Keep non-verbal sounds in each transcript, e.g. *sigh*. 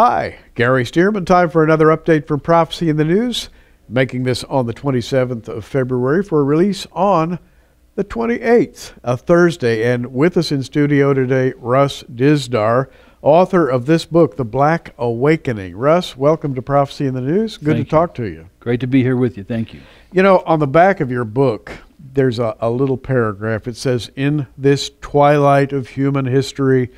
Hi, Gary Stearman. Time for another update from Prophecy in the News. Making this on the 27th of February for a release on the 28th, a Thursday. And with us in studio today, Russ Dizdar, author of this book, The Black Awakening. Russ, welcome to Prophecy in the News. Good Thank to you. talk to you. Great to be here with you. Thank you. You know, on the back of your book, there's a, a little paragraph. It says, In this twilight of human history,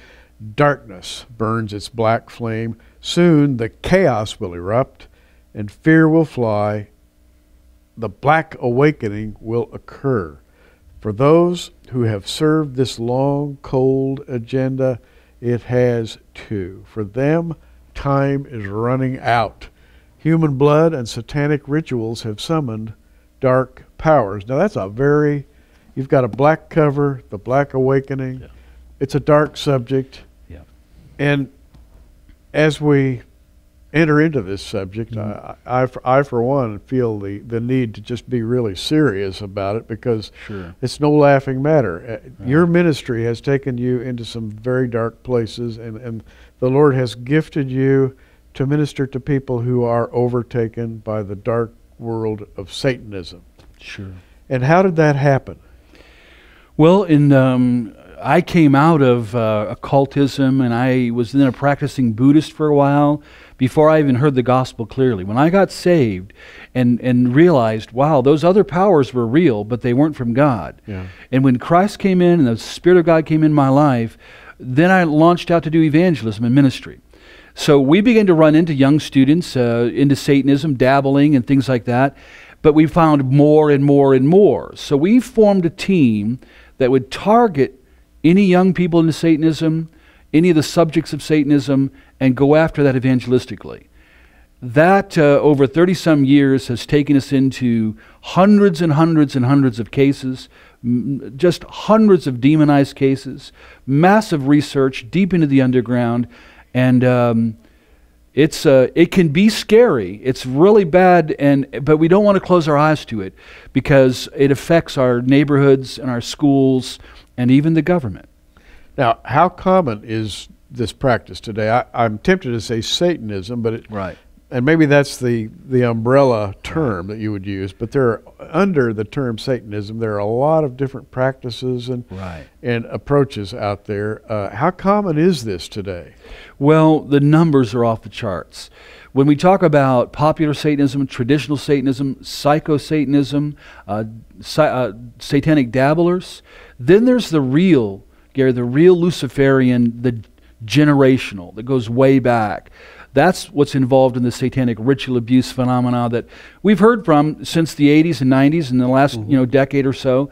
darkness burns its black flame. Soon the chaos will erupt and fear will fly. The black awakening will occur. For those who have served this long, cold agenda, it has too. For them, time is running out. Human blood and satanic rituals have summoned dark powers. Now, that's a very, you've got a black cover, the black awakening. Yeah. It's a dark subject. Yeah. And as we enter into this subject, Mm-hmm. I, I, for- I, for one, feel the, the need to just be really serious about it because Sure. it's no laughing matter. Uh, Your ministry has taken you into some very dark places, and, and the Lord has gifted you to minister to people who are overtaken by the dark world of Satanism. Sure. And how did that happen? Well, in um, I came out of uh, occultism, and I was then a practicing Buddhist for a while before I even heard the gospel clearly. When I got saved, and and realized, wow, those other powers were real, but they weren't from God. Yeah. And when Christ came in and the Spirit of God came in my life, then I launched out to do evangelism and ministry. So we began to run into young students uh, into Satanism, dabbling and things like that. But we found more and more and more. So we formed a team that would target any young people into Satanism, any of the subjects of Satanism, and go after that evangelistically. That, uh, over 30 some years, has taken us into hundreds and hundreds and hundreds of cases, m- just hundreds of demonized cases, massive research deep into the underground, and um, it's, uh, it can be scary. It's really bad, and, but we don't want to close our eyes to it because it affects our neighborhoods and our schools and even the government. Now, how common is this practice today? I, I'm tempted to say Satanism, but it, Right. And maybe that's the, the umbrella term that you would use, but there are, under the term Satanism, there are a lot of different practices and, Right. and approaches out there. Uh, how common is this today? Well, the numbers are off the charts. When we talk about popular Satanism, traditional Satanism, psycho Satanism, uh, sa- uh, satanic dabblers, then there's the real, Gary, the real Luciferian, the generational, that goes way back. That's what's involved in the satanic ritual abuse phenomena that we've heard from since the 80s and 90s in the last you know decade or so.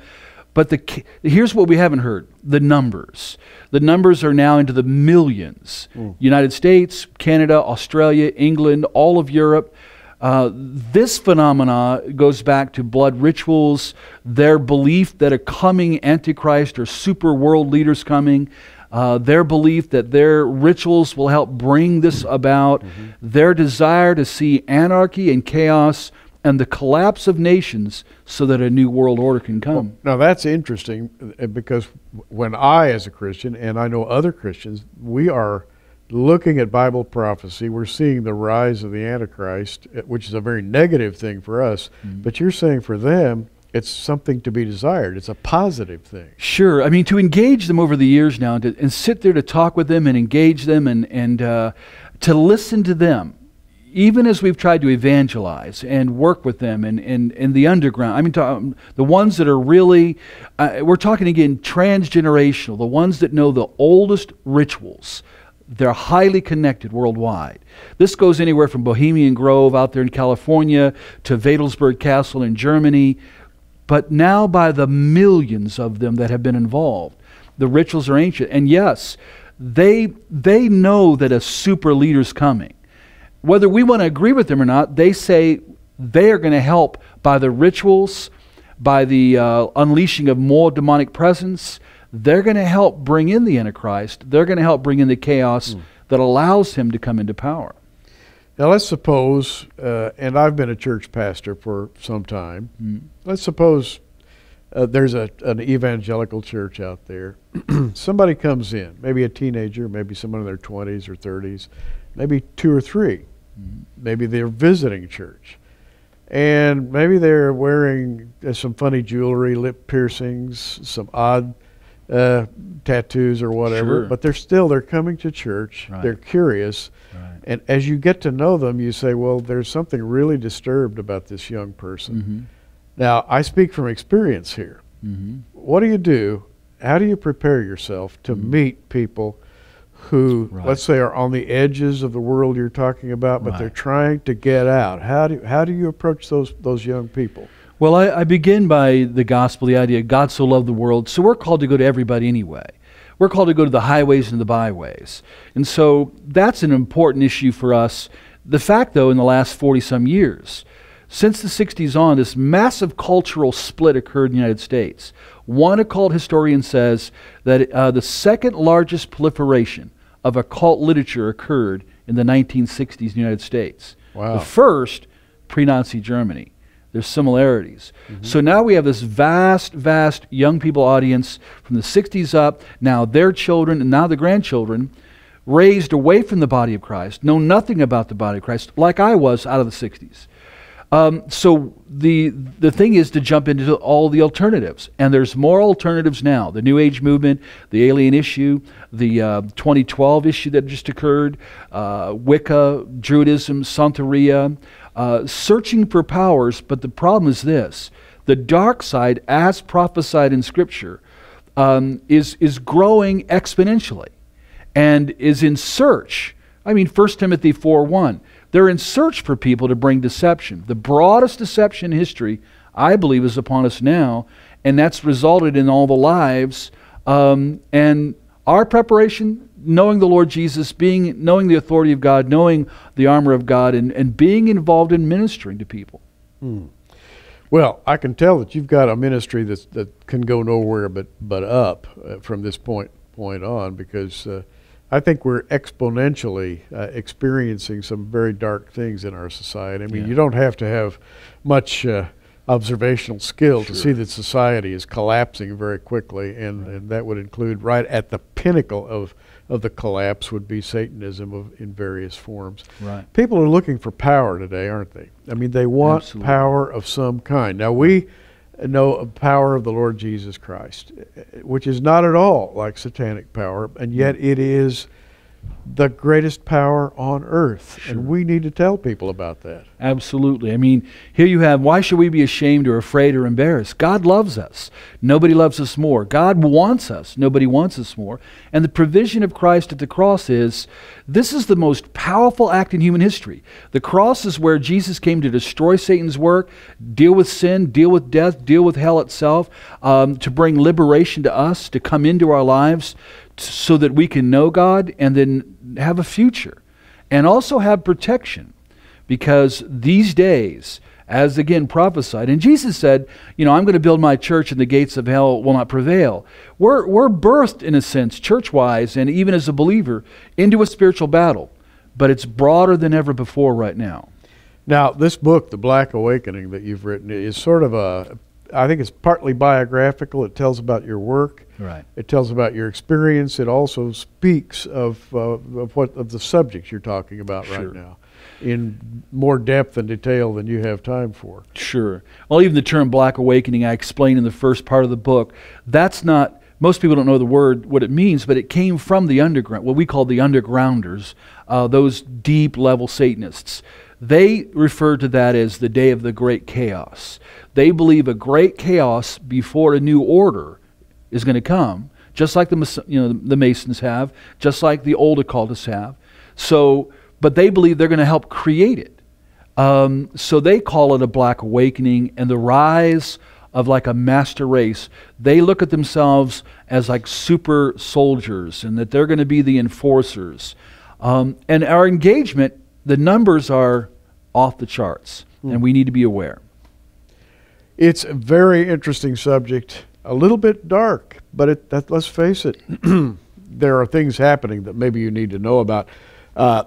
But the here's what we haven't heard: the numbers. The numbers are now into the millions. United States, Canada, Australia, England, all of Europe. Uh, this phenomena goes back to blood rituals, their belief that a coming antichrist or super world leaders coming, uh, their belief that their rituals will help bring this about, their desire to see anarchy and chaos and the collapse of nations so that a new world order can come. Now, that's interesting uh, because when I, as a Christian, and I know other Christians, we are looking at Bible prophecy, we're seeing the rise of the Antichrist, uh, which is a very negative thing for us. But you're saying for them, it's something to be desired. It's a positive thing. Sure. I mean, to engage them over the years now and, to, and sit there to talk with them and engage them and, and uh, to listen to them, even as we've tried to evangelize and work with them and in, in, the underground. I mean, to, um, the ones that are really, uh, we're talking again transgenerational, the ones that know the oldest rituals. They're highly connected worldwide. This goes anywhere from Bohemian Grove out there in California to Wewelsburg Castle in Germany but now by the millions of them that have been involved. The rituals are ancient. And yes, they, they know that a super leader's coming. Whether we want to agree with them or not, they say they are going to help by the rituals, by the uh, unleashing of more demonic presence. They're going to help bring in the Antichrist. They're going to help bring in the chaos that allows him to come into power. Now, let's suppose, uh, and I've been a church pastor for some time. Let's suppose uh, there's a, an evangelical church out there. *clears throat* Somebody comes in, maybe a teenager, maybe someone in their 20s or 30s. maybe two or 3 Maybe they're visiting church. And maybe they're wearing uh, some funny jewelry, lip piercings, some odd uh, tattoos or whatever. Sure. But they're still they're coming to church. Right. They're curious. Right. And as you get to know them, you say, well, there's something really disturbed about this young person. Mm-hmm. Now, I speak from experience here. Mm-hmm. What do you do? How do you prepare yourself to meet people who, Right. let's say, are on the edges of the world you're talking about, but they're trying to get out? How do how do you approach those those young people? Well, I, I begin by the gospel, the idea God so loved the world, so we're called to go to everybody anyway. We're called to go to the highways and the byways. And so that's an important issue for us. The fact, though, in the last 40 some years, since the 60s on, this massive cultural split occurred in the United States. One occult historian says that uh, the second largest proliferation of occult literature occurred in the 1960s in the United States. Wow. The first, pre Nazi Germany. There's similarities. Mm-hmm. So now we have this vast, vast young people audience from the 60s up, now their children and now the grandchildren, raised away from the body of Christ, know nothing about the body of Christ, like I was out of the 60s. Um, so the the thing is to jump into all the alternatives, and there's more alternatives now. The New Age movement, the alien issue, the uh, 2012 issue that just occurred, uh, Wicca, Druidism, Santeria, uh, searching for powers. But the problem is this: the dark side, as prophesied in Scripture, um, is is growing exponentially and is in search. I mean, 1 Timothy 4 1. They're in search for people to bring deception. The broadest deception in history, I believe, is upon us now, and that's resulted in all the lives. Um, and our preparation, knowing the Lord Jesus, being knowing the authority of God, knowing the armor of God, and, and being involved in ministering to people. Well, I can tell that you've got a ministry that's, that can go nowhere but but up uh, from this point point on because uh, I think we're exponentially uh, experiencing some very dark things in our society. I mean, Yeah. you don't have to have much uh, observational skill to see that society is collapsing very quickly, and, and that would include right at the pinnacle of of the collapse would be Satanism of, in various forms. Right. People are looking for power today, aren't they? I mean, they want Absolutely. power of some kind. Now, we of power of the Lord Jesus Christ, which is not at all like satanic power, and yet it is the greatest power on earth. Sure. And we need to tell people about that. Absolutely. I mean, here you have why should we be ashamed or afraid or embarrassed? God loves us. Nobody loves us more. God wants us. Nobody wants us more. And the provision of Christ at the cross is this is the most powerful act in human history. The cross is where Jesus came to destroy Satan's work, deal with sin, deal with death, deal with hell itself, um, to bring liberation to us, to come into our lives so that we can know God and then have a future and also have protection because these days as again prophesied and jesus said you know i'm going to build my church and the gates of hell will not prevail. We're, we're birthed in a sense church-wise and even as a believer into a spiritual battle but it's broader than ever before right now. Now, this book, The Black Awakening, that you've written, is sort of a, I think it's partly biographical. It tells about your work. right It tells about your experience. It also speaks of, uh, of what of the subjects you're talking about Sure. right now, in more depth and detail than you have time for. Sure. Well, even the term black awakening, I explain in the first part of the book, that's not, most people don't know the word, what it means, but it came from the underground, what we call the undergrounders, uh, those deep level Satanists. They refer to that as the day of the great chaos. They believe a great chaos before a new order is going to come, just like the you know the Masons have, just like the old occultists have. So, but they believe they're going to help create it. Um, so they call it a black awakening and the rise of like a master race. They look at themselves as like super soldiers and that they're going to be the enforcers. Um, and our engagement, the numbers are off the charts, and we need to be aware. It's a very interesting subject, a little bit dark, but it, that, let's face it, *clears throat* there are things happening that maybe you need to know about. Uh,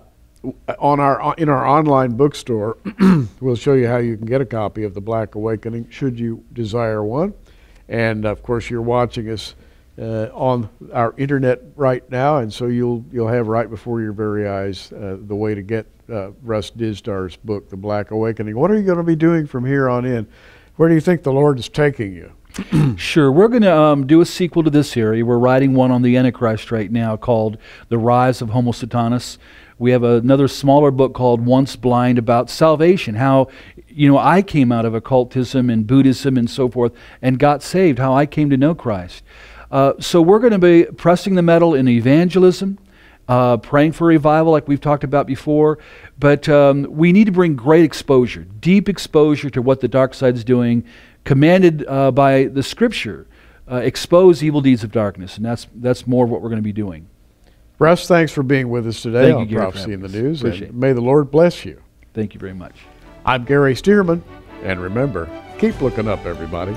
on our in our online bookstore, *clears throat* we'll show you how you can get a copy of the Black Awakening, should you desire one. And of course, you're watching us uh, on our internet right now, and so you'll you'll have right before your very eyes uh, the way to get uh, Russ Dizdar's book, The Black Awakening. What are you going to be doing from here on in? Where do you think the Lord is taking you? *clears throat* sure. We're going to um, do a sequel to this series. We're writing one on the Antichrist right now called The Rise of Homo Satanas. We have another smaller book called Once Blind about salvation, how you know I came out of occultism and Buddhism and so forth and got saved, how I came to know Christ. Uh, so we're going to be pressing the metal in evangelism, uh, praying for revival, like we've talked about before. But um, we need to bring great exposure, deep exposure to what the dark side is doing, commanded uh, by the Scripture. Uh, expose evil deeds of darkness, and that's that's more of what we're going to be doing. Russ, thanks for being with us today Thank on you, Gary, Prophecy in the. News, Appreciate and may the Lord bless you. Thank you very much. I'm Gary Stearman, and remember, keep looking up, everybody.